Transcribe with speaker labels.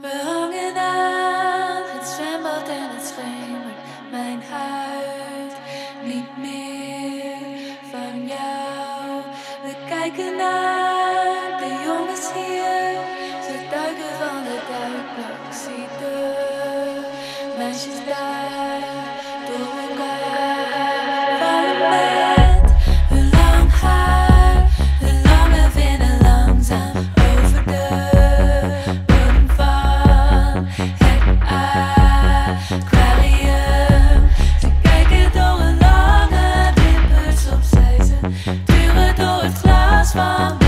Speaker 1: We hangen aan het zwembad en het schemert. Mijn huid niet meer van jou. We kijken naar de jongens hier. Ze duiken van de duikblok. Zie de meisjes daar. transform.